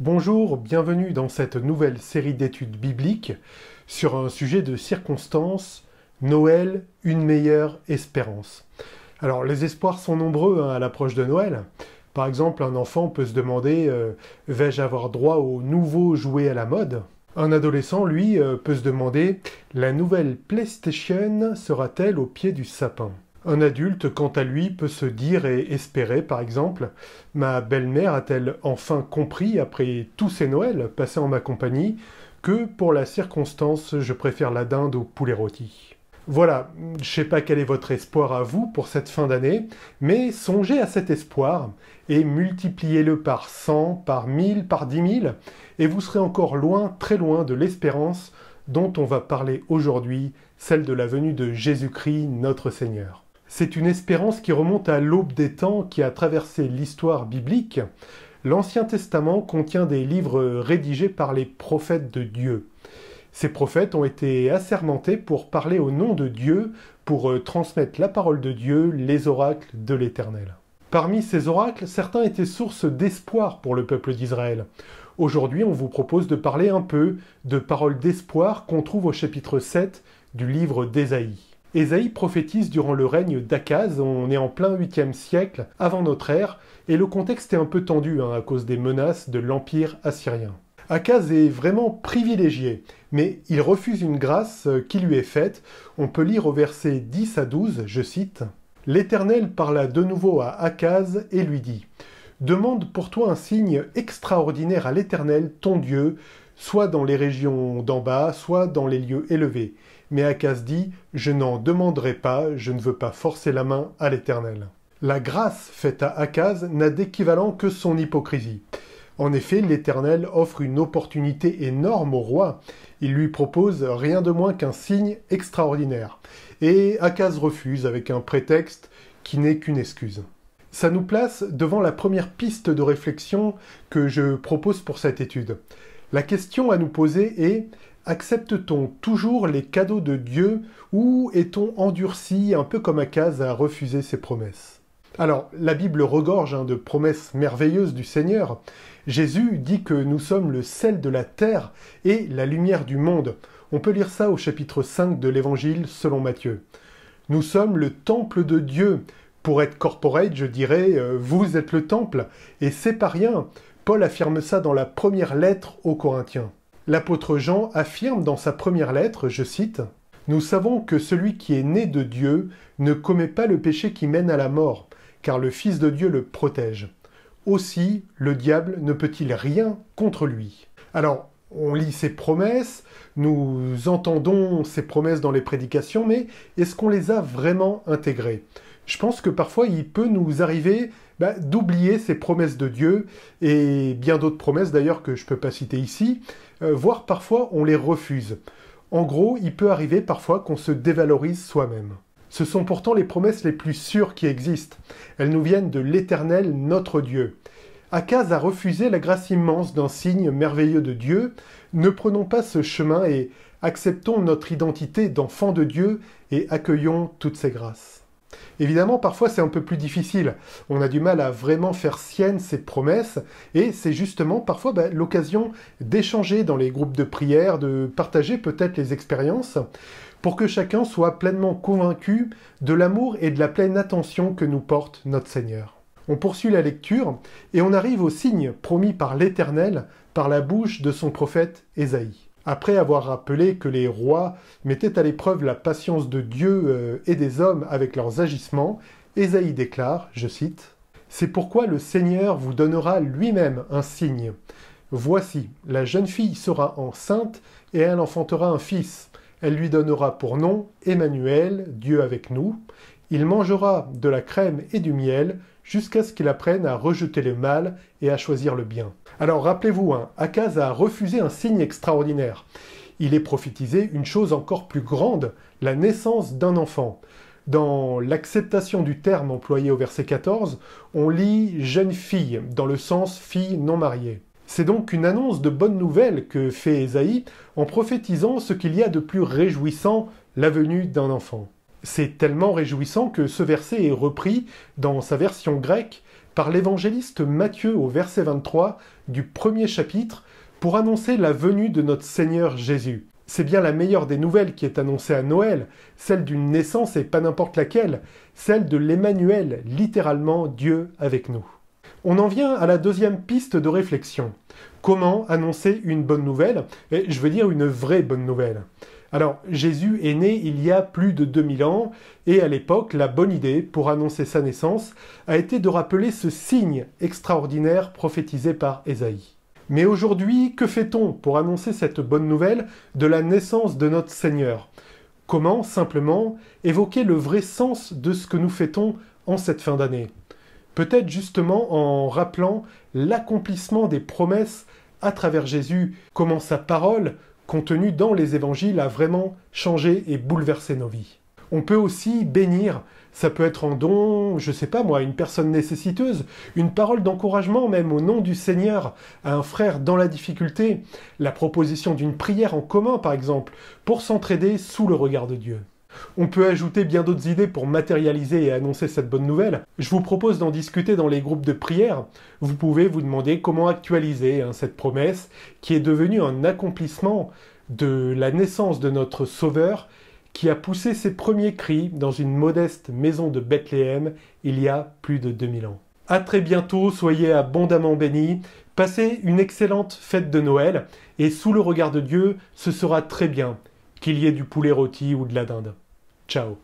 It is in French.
Bonjour, bienvenue dans cette nouvelle série d'études bibliques sur un sujet de circonstance, Noël, une meilleure espérance. Alors les espoirs sont nombreux hein, à l'approche de Noël. Par exemple, un enfant peut se demander euh, vais-je avoir droit au nouveau jouet à la mode? Un adolescent, lui, euh, peut se demander la nouvelle PlayStation sera-t-elle au pied du sapin? Un adulte, quant à lui, peut se dire et espérer, par exemple, ma belle-mère a-t-elle enfin compris, après tous ces Noëls passés en ma compagnie, que pour la circonstance, je préfère la dinde au poulet rôti? Voilà, je sais pas quel est votre espoir à vous pour cette fin d'année, mais songez à cet espoir et multipliez-le par 100, par 1000, par 10 000, et vous serez encore loin, très loin de l'espérance dont on va parler aujourd'hui, celle de la venue de Jésus-Christ notre Seigneur. C'est une espérance qui remonte à l'aube des temps qui a traversé l'histoire biblique. L'Ancien Testament contient des livres rédigés par les prophètes de Dieu. Ces prophètes ont été assermentés pour parler au nom de Dieu, pour euh, transmettre la parole de Dieu, les oracles de l'Éternel. Parmi ces oracles, certains étaient source d'espoir pour le peuple d'Israël. Aujourd'hui, on vous propose de parler un peu de paroles d'espoir qu'on trouve au chapitre 7 du livre d'Ésaïe. Ésaïe prophétise durant le règne d'Akaz, on est en plein 8e siècle avant notre ère, et le contexte est un peu tendu hein, à cause des menaces de l'Empire assyrien. Akaz est vraiment privilégié, mais il refuse une grâce euh, qui lui est faite. On peut lire au verset 10 à 12, je cite L'Éternel parla de nouveau à Akaz et lui dit Demande pour toi un signe extraordinaire à l'Éternel, ton Dieu, soit dans les régions d'en bas, soit dans les lieux élevés. Mais Akaz dit Je n'en demanderai pas, je ne veux pas forcer la main à l'Éternel. La grâce faite à Akaz n'a d'équivalent que son hypocrisie. En effet, l'Éternel offre une opportunité énorme au roi. Il lui propose rien de moins qu'un signe extraordinaire. Et Akaz refuse avec un prétexte qui n'est qu'une excuse. Ça nous place devant la première piste de réflexion que je propose pour cette étude. La question à nous poser est accepte-t-on toujours les cadeaux de Dieu ou est-on endurci un peu comme Akaz à refuser ses promesses? Alors, la Bible regorge hein, de promesses merveilleuses du Seigneur. Jésus dit que nous sommes le sel de la terre et la lumière du monde. On peut lire ça au chapitre 5 de l'Évangile selon Matthieu. Nous sommes le temple de Dieu. Pour être corporate, je dirais, euh, vous êtes le temple, et c'est pas rien. Paul affirme ça dans la première lettre aux Corinthiens. L'apôtre Jean affirme dans sa première lettre, je cite, Nous savons que celui qui est né de Dieu ne commet pas le péché qui mène à la mort, car le Fils de Dieu le protège. Aussi, le diable ne peut-il rien contre lui. Alors, on lit ces promesses, nous entendons ces promesses dans les prédications, mais est-ce qu'on les a vraiment intégrées? Je pense que parfois il peut nous arriver bah, d'oublier ces promesses de Dieu et bien d'autres promesses d'ailleurs que je ne peux pas citer ici, euh, voire parfois on les refuse. En gros, il peut arriver parfois qu'on se dévalorise soi-même. Ce sont pourtant les promesses les plus sûres qui existent. Elles nous viennent de l'Éternel, notre Dieu. Akaz a refusé la grâce immense d'un signe merveilleux de Dieu. Ne prenons pas ce chemin et acceptons notre identité d'enfant de Dieu et accueillons toutes ces grâces. Évidemment, parfois c'est un peu plus difficile. On a du mal à vraiment faire sienne ces promesses, et c'est justement parfois bah, l'occasion d'échanger dans les groupes de prière, de partager peut-être les expériences, pour que chacun soit pleinement convaincu de l'amour et de la pleine attention que nous porte notre Seigneur. On poursuit la lecture, et on arrive au signe promis par l'Éternel par la bouche de son prophète Ésaïe. Après avoir rappelé que les rois mettaient à l'épreuve la patience de Dieu euh, et des hommes avec leurs agissements, Ésaïe déclare, je cite, C'est pourquoi le Seigneur vous donnera lui-même un signe. Voici, la jeune fille sera enceinte et elle enfantera un fils. Elle lui donnera pour nom Emmanuel, Dieu avec nous. Il mangera de la crème et du miel jusqu'à ce qu'il apprenne à rejeter le mal et à choisir le bien. Alors rappelez-vous, hein, Akaz a refusé un signe extraordinaire. Il est prophétisé une chose encore plus grande, la naissance d'un enfant. Dans l'acceptation du terme employé au verset 14, on lit jeune fille, dans le sens fille non mariée. C'est donc une annonce de bonne nouvelle que fait Ésaïe en prophétisant ce qu'il y a de plus réjouissant, la venue d'un enfant. C'est tellement réjouissant que ce verset est repris dans sa version grecque par l'évangéliste Matthieu au verset 23 du premier chapitre pour annoncer la venue de notre Seigneur Jésus. C'est bien la meilleure des nouvelles qui est annoncée à Noël, celle d'une naissance et pas n'importe laquelle, celle de l'Emmanuel, littéralement Dieu avec nous. On en vient à la deuxième piste de réflexion. Comment annoncer une bonne nouvelle? Et je veux dire une vraie bonne nouvelle. Alors, Jésus est né il y a plus de 2000 ans, et à l'époque, la bonne idée pour annoncer sa naissance a été de rappeler ce signe extraordinaire prophétisé par Ésaïe. Mais aujourd'hui, que fait-on pour annoncer cette bonne nouvelle de la naissance de notre Seigneur? Comment, simplement, évoquer le vrai sens de ce que nous fêtons en cette fin d'année? Peut-être justement en rappelant l'accomplissement des promesses à travers Jésus, comment sa parole contenu dans les évangiles a vraiment changé et bouleversé nos vies. On peut aussi bénir, ça peut être en don, je sais pas moi, une personne nécessiteuse, une parole d'encouragement même au nom du Seigneur à un frère dans la difficulté, la proposition d'une prière en commun par exemple, pour s'entraider sous le regard de Dieu. On peut ajouter bien d'autres idées pour matérialiser et annoncer cette bonne nouvelle. Je vous propose d'en discuter dans les groupes de prière. Vous pouvez vous demander comment actualiser hein, cette promesse qui est devenue un accomplissement de la naissance de notre Sauveur qui a poussé ses premiers cris dans une modeste maison de Bethléem il y a plus de 2000 ans. A très bientôt, soyez abondamment bénis, passez une excellente fête de Noël, et sous le regard de Dieu, ce sera très bien qu'il y ait du poulet rôti ou de la dinde. Ciao